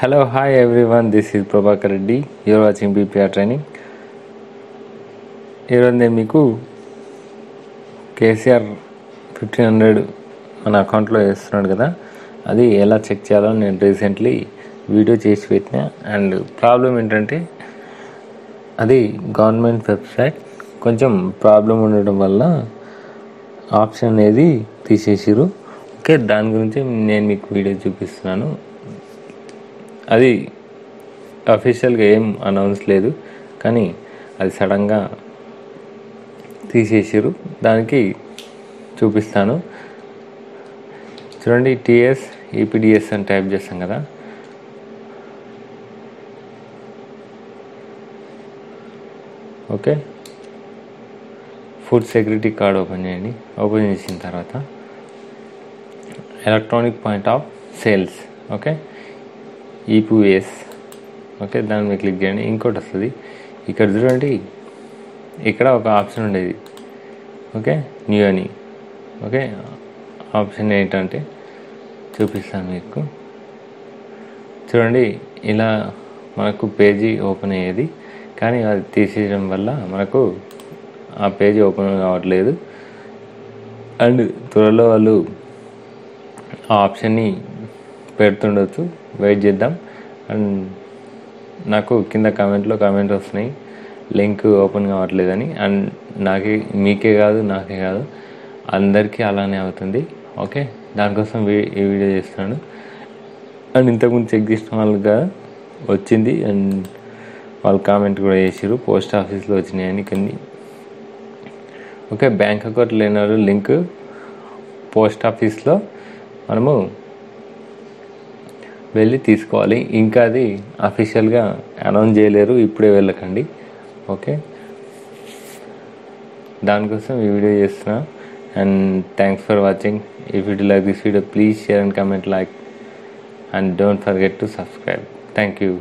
Hello hi everyone this is Prabhakar Reddy You're watching BPR training ఈరోజు నేను మీకు KCR fifteen hundred మన అకౌంట్లో వేస్తున్నాడు కదా అది ఎలా చెక్ చేయాలో నేను రీసెంట్లీ వీడియో చేసి పెట్టిన. అండ్ ప్రాబ్లం ఏంటంటే అది గవర్నమెంట్ వెబ్సైట్ కొంచెం ప్రాబ్లం ఉండడం వల్ల ఆప్షన్ అనేది తీసేసిరు ఓకే దాని గురించి నేను మీకు వీడియో చూపిస్తున్నాను. అది అఫీషియల్గా ఏం అనౌన్స్ లేదు కానీ అది సడన్గా తీసేసారు దానికి చూపిస్తాను. చూడండి టీఎస్ ఈపీడిఎస్ అని టైప్ చేస్తాం కదా. Okay. Food security card open చేయండి. ఓపెన్ చేసిన తర్వాత electronic point of sales okay. EPS okay దాని మీద క్లిక్ చేయండి. ఇంకోటి వస్తుంది. ఇక్కడ చూడండి. ఇక్కడ ఒక ఆప్షన్ ఉండేది. ఓకే న్యూ అని. ఓకే ఆప్షన్ ఏంటంటే చూపిస్తాను మీకు. చూడండి ఇలా మనకు పేజీ ఓపెన్ అయ్యేది. కానీ అది తీసేయడం వల్ల మనకు ఆ పేజీ ఓపెన్ కావట్లేదు. అండ్ త్వరలో వాళ్ళు ఆ ఆప్షన్ని పెడుతుండొచ్చు. వెయిట్ చేద్దాం. అండ్ నాకు కింద కామెంట్లో కామెంట్ వస్తున్నాయి. Link open కావట్లేదని. అండ్ నాకే మీకే కాదు నాకే కాదు. అందరికీ అలానే అవుతుంది. ఓకే దానికోసం ఈ వీడియో చేస్తున్నాను. అండ్ ఇంతకుముందు చెక్ చేసిన వాళ్ళకి వచ్చింది. అండ్ వాళ్ళు కామెంట్ కూడా చేసారు పోస్ట్ ఆఫీస్లో వచ్చినాయని కొన్ని ఓకే బ్యాంక్ అకౌంట్ లేని వాళ్ళు లింక్ పోస్ట్ ఆఫీస్లో మనము వెళ్ళి తీసుకోవాలి. ఇంకా అది అఫీషియల్గా అనౌన్స్ చేయలేరు. ఇప్పుడే వెళ్ళకండి. ఓకే? దానికోసం ఈ వీడియో చేస్తున్నా. And thanks for watching. If you like this video please share and comment like. And don't forget to subscribe. Thank you.